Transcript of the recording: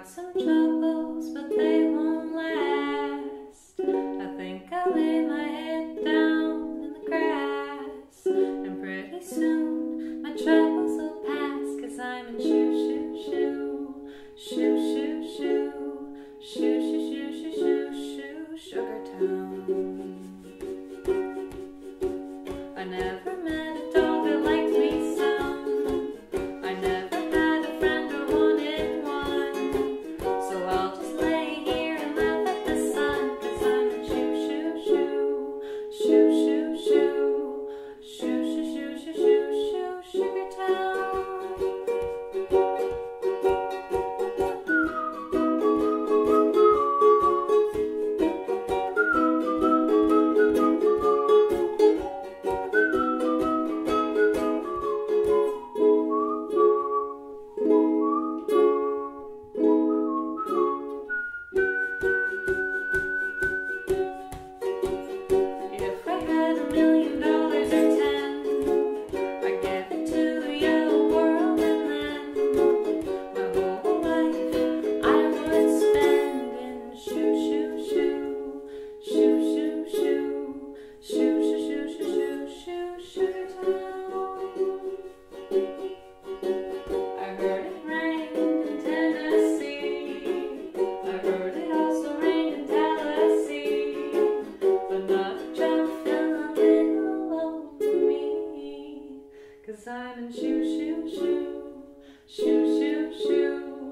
got some troubles, but they won't last. I think I'll lay my head down in the grass, and pretty soon my troubles will pass, cause I'm in shoo shoo shoo, shoo shoo shoo, shoo shoo shoo shoo shoo shoo, sugar town. I never Música time and shoo, shoo, shoo, shoo, shoo, shoo.